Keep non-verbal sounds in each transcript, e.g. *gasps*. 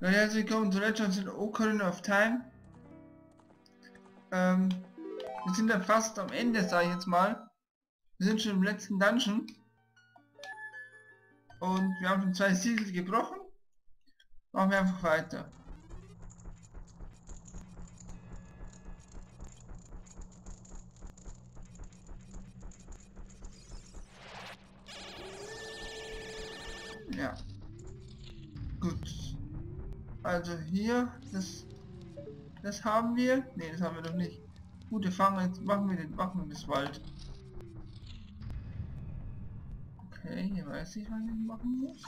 Ja, herzlich willkommen zu Legends in Ocarina of Time. Ähm, wir sind ja fast am Ende, sage ich jetzt mal. Wir sind schon im letzten Dungeon. Und wir haben schon zwei Siegel gebrochen. Machen wir einfach weiter. Also hier, das, das haben wir. Ne, das haben wir doch nicht. Gut, wir fangen jetzt, machen wir den, machen wir das Wald. Okay, hier weiß ich, was ich machen muss.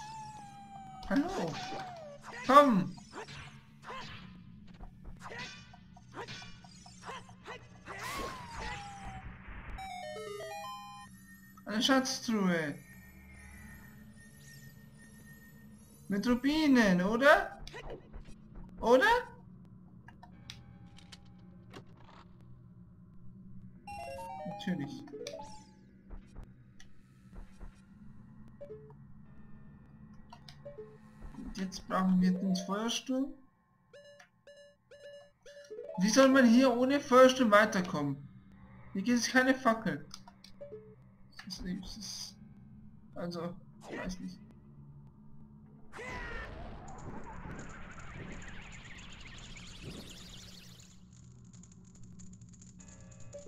Hallo. Komm. Eine Schatztruhe. Mit Rubinen, oder? Oder? Natürlich. Und jetzt brauchen wir den Feuersturm. Wie soll man hier ohne Feuersturm weiterkommen? Hier gibt es keine Fackel. Das ist, das ist, also, ich weiß nicht.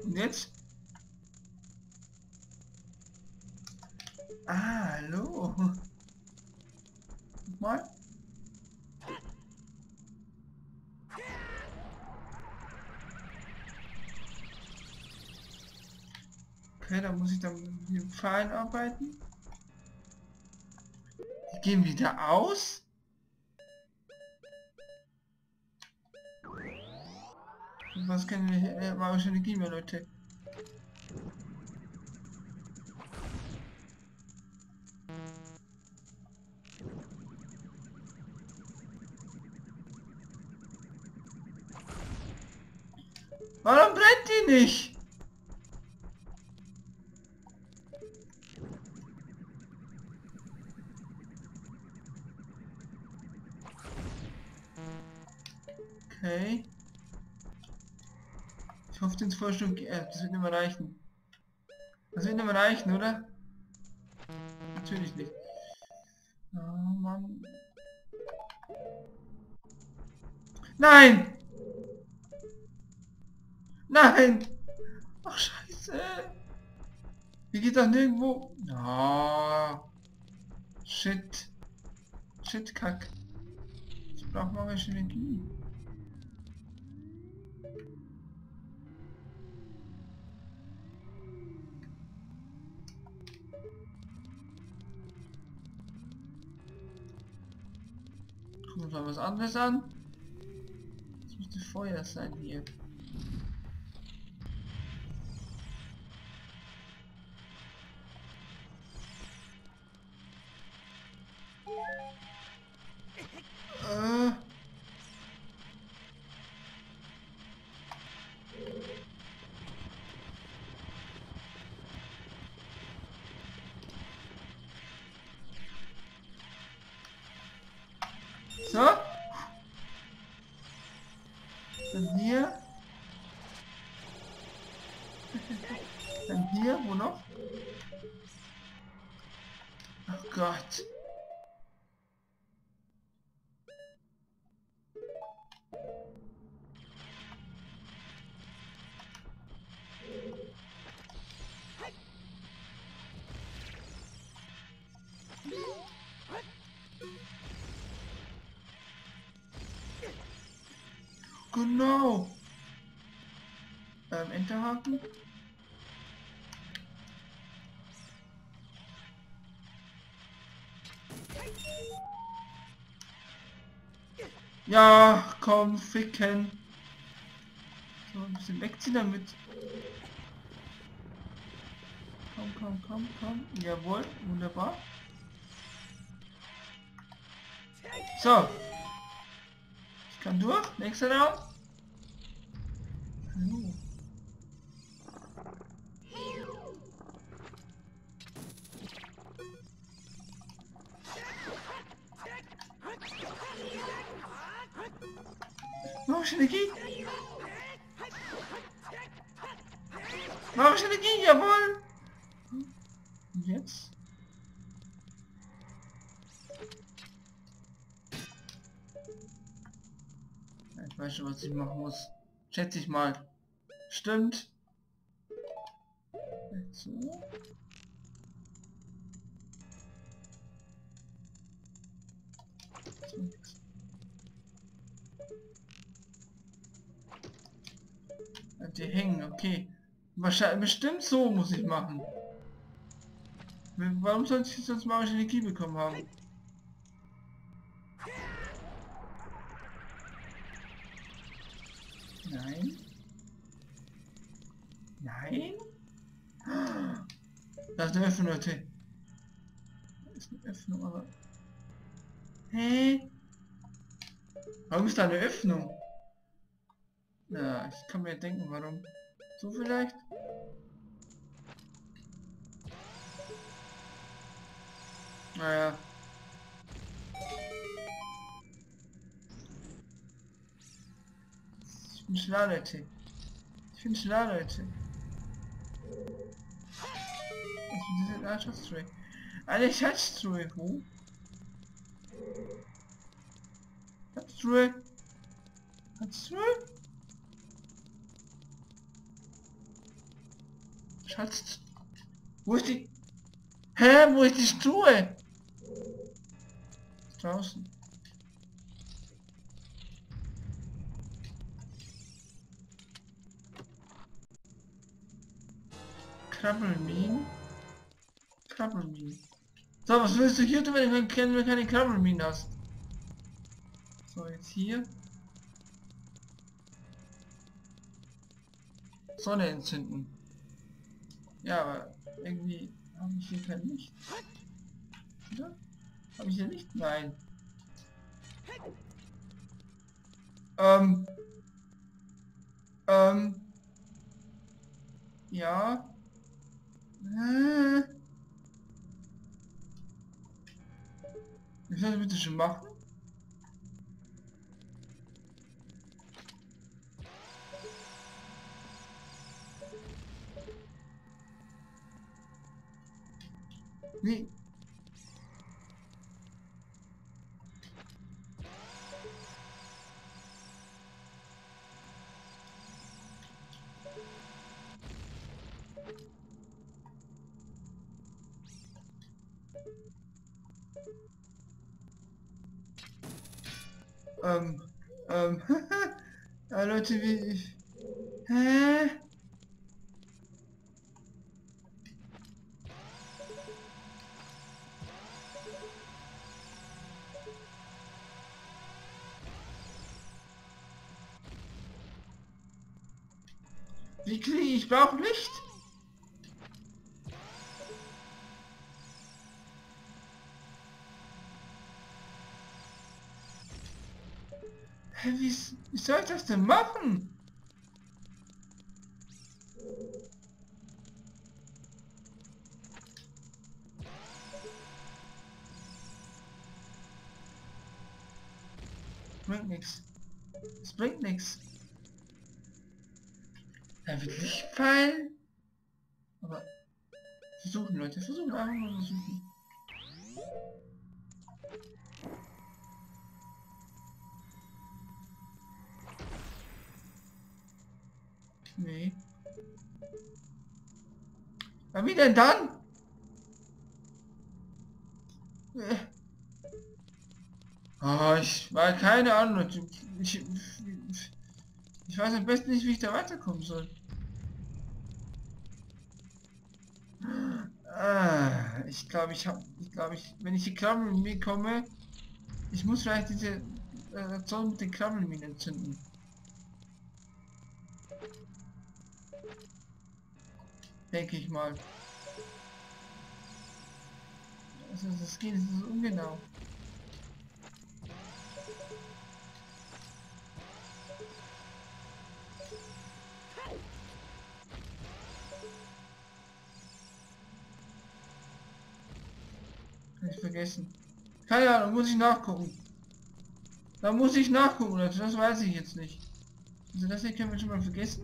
Und jetzt? Ah, hallo. Mal. Okay, da muss ich dann mit dem Pfeil arbeiten. Die gehen wieder aus. Was können wir äh, magische Energie mehr, Leute? Warum brennt die nicht? Okay. Hoffe, den Vorschlag, äh, das wird nicht mehr reichen. Das wird nicht mehr reichen, oder? Natürlich nicht. Oh Mann. Nein! Nein! Ach scheiße! Hier geht doch nirgendwo. Oh. Shit. Shit, Kack. Ich brauche magische Energie. Gucken wir mal was anderes an. Das müsste Feuer sein hier. Äh. So. Dann hier. Dann hier, wo noch? Oh Gott. Genau. Ähm, Enterhaken. Ja, komm, ficken. So, ein bisschen wegziehen damit. Komm, komm, komm, komm. Jawohl, wunderbar. So. Ich kann durch. Nächster Raum. Hallo. Magische Energie! Magische Energie, jawohl! Und jetzt? Weiß schon, was ich machen muss. Schätze ich mal. Stimmt. So. Die hängen, okay. Wahrscheinlich, bestimmt so muss ich machen. Warum sollte ich jetzt magische Energie bekommen haben? Nein. Nein. *gasps* Das ist eine Öffnung, Leute. Das ist eine Öffnung, aber... Hä? Warum ist da eine Öffnung? Ja, ich kann mir denken, warum. So vielleicht? Naja. Bin Leute. Ich bin schlau, Leute. Was ist diese Landschaftstruhe? Eine Schatztruhe, wo? Schatztruhe? Schatztruhe? Schatz. Wo ist die? Hä? Wo ist die Stuhe? Draußen. Krabbelmin. Krabbelmin. So, was willst du hier tun, wenn du keine, keine Krabbelmin hast? So, jetzt hier. Sonne entzünden. Ja, aber irgendwie habe ich hier kein Licht. Oder? Habe ich hier Licht? Nein. Ähm. Ähm. Ja. Äh. Ich soll das bitte schon machen? Wie? Ähm, ähm, *laughs* ja, Leute, wie, hä? Wie kriege ich brauche Hä, wie, wie soll ich das denn machen? Bringt nichts. Es bringt nichts. Er wird nicht fallen. Aber versuchen, Leute, versuchen einfach versuchen. Denn dann? Äh. Oh, ich war keine Ahnung. Ich, ich, ich weiß am besten nicht, wie ich da weiterkommen soll. Ah, ich glaube, ich habe, ich glaube, ich, wenn ich die Krabbeln bekomme, ich muss vielleicht diese Reaktion mit den Krabbelminen entzünden. Denke ich mal. Also das geht, das ist ungenau. vergessen. Keine Ahnung, muss ich nachgucken. Da muss ich nachgucken, das weiß ich jetzt nicht. Also das hier können wir schon mal vergessen.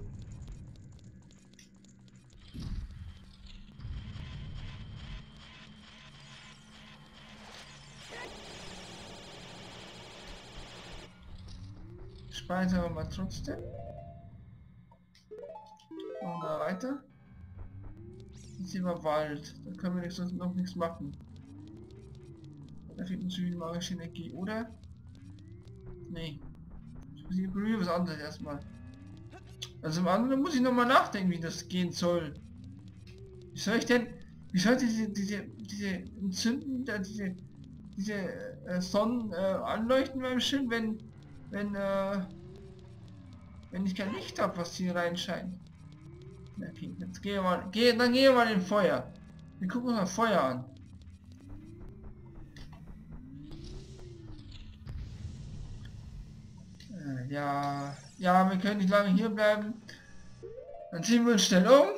Speichern mal trotzdem. Machen wir weiter. Jetzt sind wir Wald. Da können wir nicht, noch nichts machen. Da fehlt uns viel magische Energie, oder? Nee. Ich probiere was anderes erstmal. Also im anderen muss ich noch mal nachdenken, wie das gehen soll. Wie soll ich denn, wie soll diese, diese, diese Entzünden, diese, diese äh, Sonnen äh, anleuchten beim Schild, wenn, wenn, äh, wenn ich kein Licht habe, was hier reinscheint? Okay, jetzt gehen wir mal, geh, dann gehen mal in Feuer. Wir gucken uns mal Feuer an. Äh, ja, ja, wir können nicht lange hier bleiben. Dann ziehen wir uns schnell um.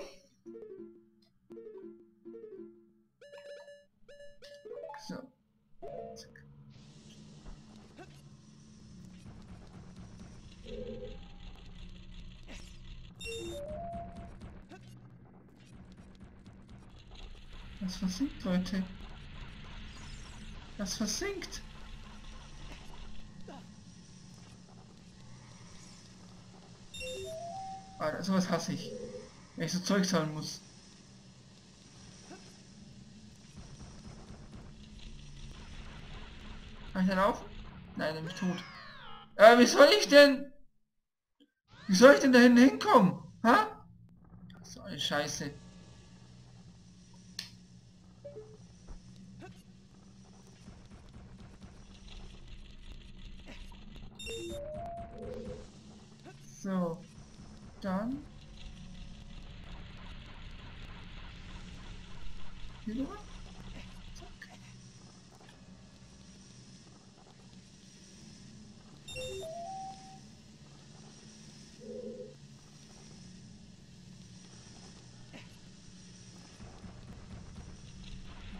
Das versinkt, Leute. Das versinkt. Alter, sowas hasse ich. Wenn ich so Zeug zahlen muss. Kann ich denn auf? Nein, er ist tot. Äh, wie soll ich denn? Wie soll ich denn da hinten hinkommen? Ha? So eine Scheiße. So. Dann. Hier rüber. Zack.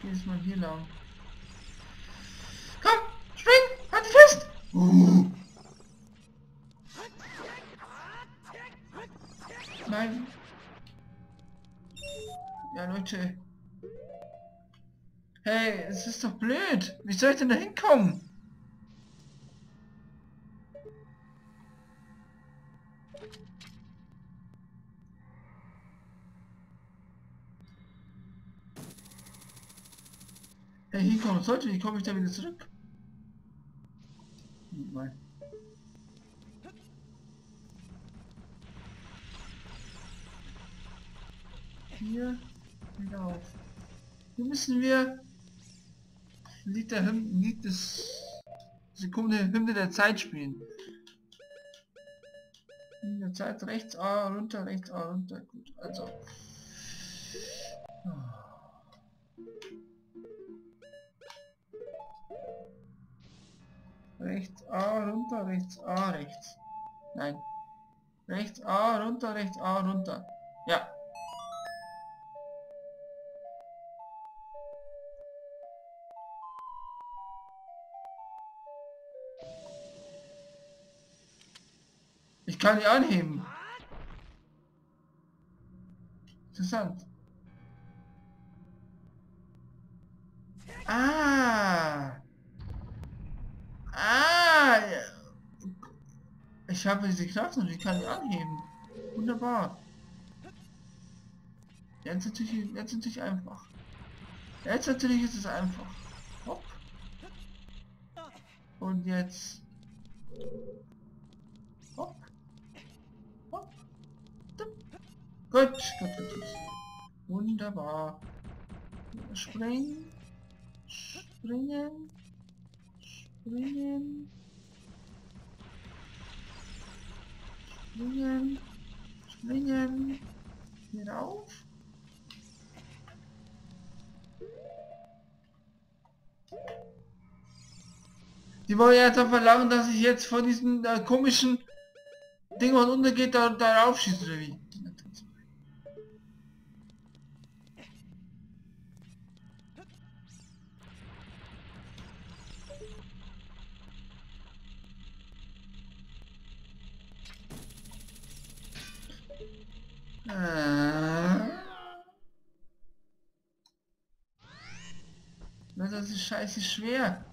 Geh jetzt mal hier lang. Komm, spring, halt dich fest. Uh. Ja, Leute. Hey, es ist doch blöd. Wie soll ich denn da hinkommen? Hey, hinkommen sollte, wie komme ich da wieder zurück? Auf. Hier müssen wir Lied der Hymne, Lied des Sekunde Hymne der Zeit spielen. Hymne der Zeit rechts A runter, rechts A runter. Gut, also. Rechts A runter, rechts A rechts. Nein. Rechts A runter, rechts A runter. Ja. Kann die anheben. Interessant. Ah. Ah. Ich habe diese Kraft und ich kann die anheben. Wunderbar. Jetzt natürlich, jetzt natürlich einfach. Jetzt natürlich ist es einfach. Hopp. Und jetzt. Hopp. Hopp. Dup. Gut, gut, gut, gut. Wunderbar. Springen. Springen. Springen. Springen. Springen. Hier rauf. Die wollen ja jetzt verlangen, dass ich jetzt von diesen äh, komischen Ding, was untergeht, da, da raufschieße oder wie? Äh. Das ist scheiße schwer.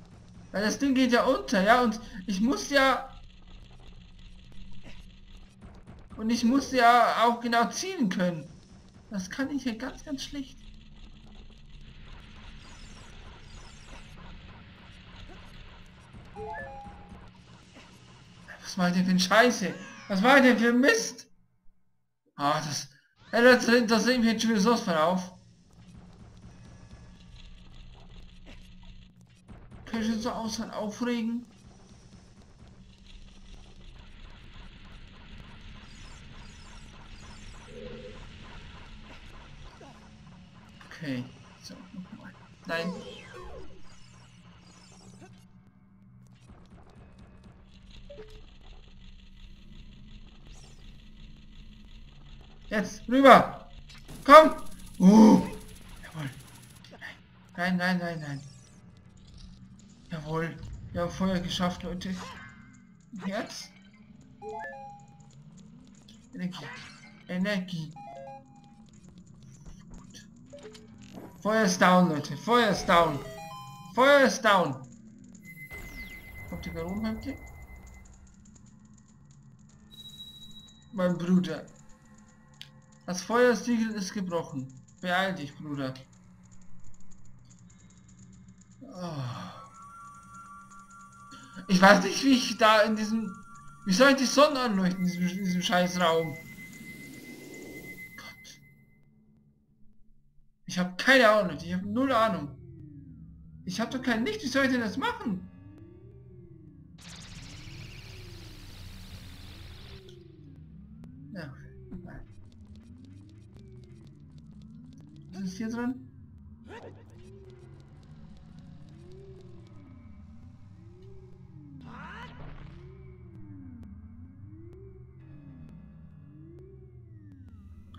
Weil das Ding geht ja unter, ja, und ich muss ja... Und ich muss ja auch genau zielen können. Das kann ich hier ganz, ganz schlecht. Was war denn für ein Scheiße? Was war denn für ein Mist? Ah, das... Ey, das, das sehen wir jetzt schon wieder so auf. Kann ich so aus aufregen? Okay, so, nochmal. Nein. Jetzt, rüber! Komm! Uh! Jawohl. Nein, nein, nein, nein. Jawohl. Wir haben Feuer geschafft, Leute. Herz. Energie. Energie. Gut. Feuer ist down, Leute. Feuer ist down. Feuer ist down. Kommt ihr da oben, habt ihr? Mein Bruder. Das Feuersiegel ist gebrochen. Beeil dich, Bruder. Oh. Ich weiß nicht, wie ich da in diesem... Wie soll ich die Sonne anleuchten in diesem, in diesem scheiß Raum? Gott. Ich habe keine Ahnung, ich habe null Ahnung. Ich habe doch kein Licht, wie soll ich denn das machen? Ja, Was ist hier drin?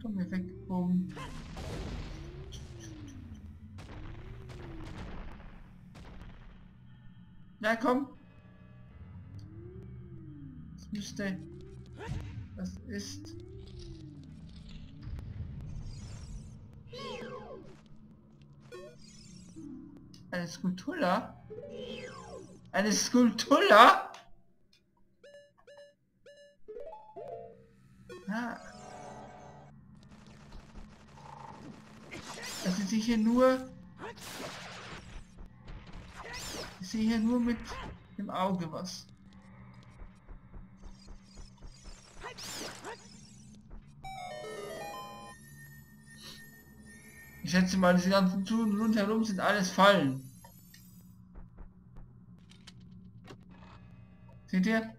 Komm wir weg, um. Ja, komm. Das müsste... Das ist... Skulptur? Eine Skulptur? Ah. Das ist hier nur... Ich sehe hier nur mit dem Auge was. Ich schätze mal, diese ganzen Touren rundherum sind alles Fallen. Seht ihr?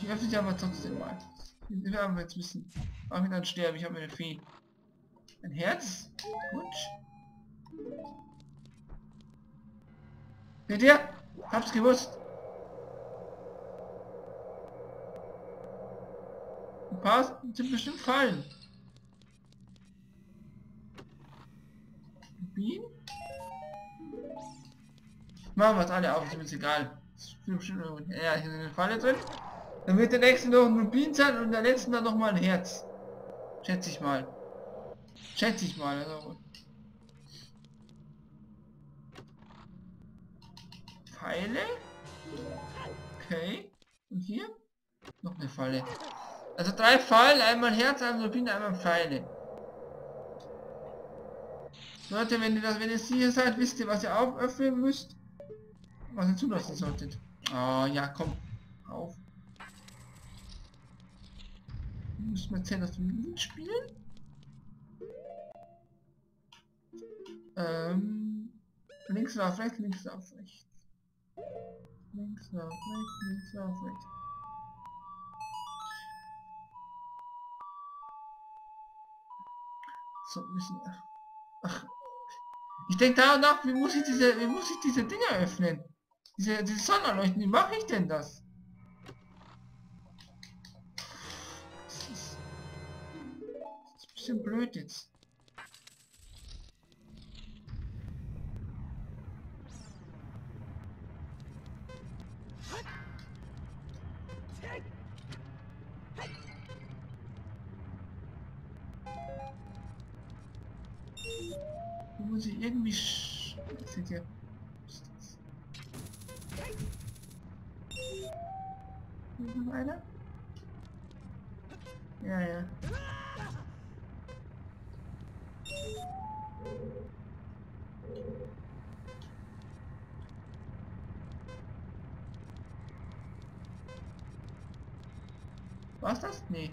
Ich öffne sie aber trotzdem mal. Wir werden jetzt wissen. Ach, ich dann sterben. Ich habe eine Fee. Ein Herz? Gut. Seht ihr? Hab's gewusst. Ein paar sind bestimmt fallen. Bienen? Machen wir es alle auf, ist mir egal. Ja, ist eine Falle drin. Dann wird der nächste noch ein Rubin sein und der letzte dann noch mal ein Herz. Schätze ich mal. Schätze ich mal. Also. Pfeile. Okay. Und hier? Noch eine Falle. Also drei Fallen, einmal Herz, einmal Rubin, einmal Pfeile. Leute, wenn ihr das, wenn ihr sicher seid, wisst ihr, was ihr auföffnen müsst. Was ihr zulassen solltet. Oh ja, komm. Auf. Müssen wir erzählen, dass wir Lied spielen? Ähm, links auf rechts, links auf rechts. Links auf rechts, links auf rechts. So, müssen wir... Ach, ich denke da nach, wie muss ich diese, wie muss ich diese Dinge öffnen? Diese, diese Sonnenleuchten, wie mache ich denn das? Das ist, das ist ein bisschen blöd jetzt. Muss ich irgendwie... Sch noch? Ja, ja. War's das? Nee.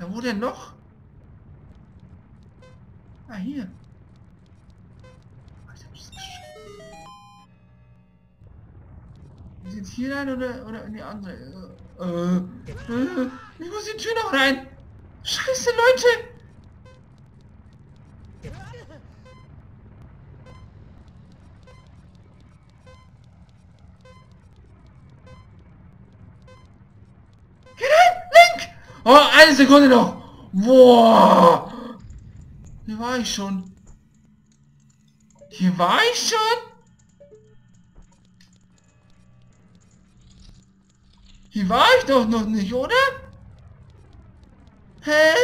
Ja, wo denn noch? Jetzt hier rein oder, oder in die andere? Äh, äh, ich muss in die Tür noch rein. Scheiße, Leute! Geh rein, Link! Oh, eine Sekunde noch! Boah! Hier war ich schon. Hier war ich schon? Hier war ich doch noch nicht, oder? Hä?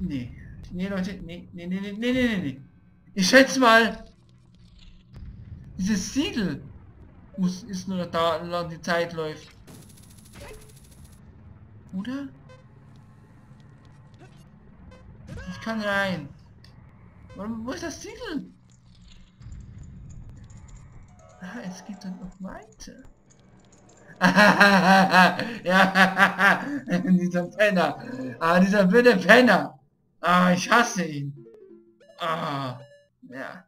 Nee. Nee, Leute, nee, nee, nee, nee, nee, nee, nee. Ich schätze mal, dieses Siegel muss, ist nur da, solange die Zeit läuft. Oder? Ich kann rein. Warum, wo ist das Siegel? Ah, es geht dann noch weiter. *laughs* ja, *laughs* dieser Penner. Ah, dieser blöde Penner. Ah, ich hasse ihn. Ah, ja.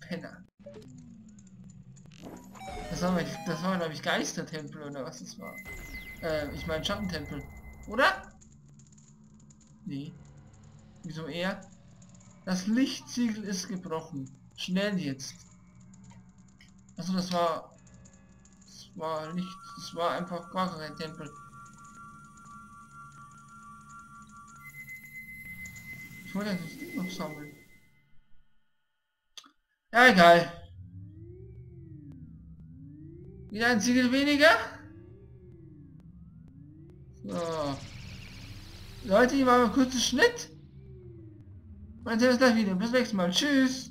Penner. Das war, das war glaube ich, Geistertempel oder was das war. Äh, ich meine Schattentempel. Oder? Nee. Wieso er? Das Lichtsiegel ist gebrochen. Schnell jetzt. Also das war... Das war nicht... Das war einfach gar kein Tempel. Ich wollte das Ding noch sammeln. Ja, egal. Wieder ein Siegel weniger. So. Leute, hier war ein kurzer Schnitt. Und dann sehen wir uns gleich wieder. Bis nächstes Mal. Tschüss.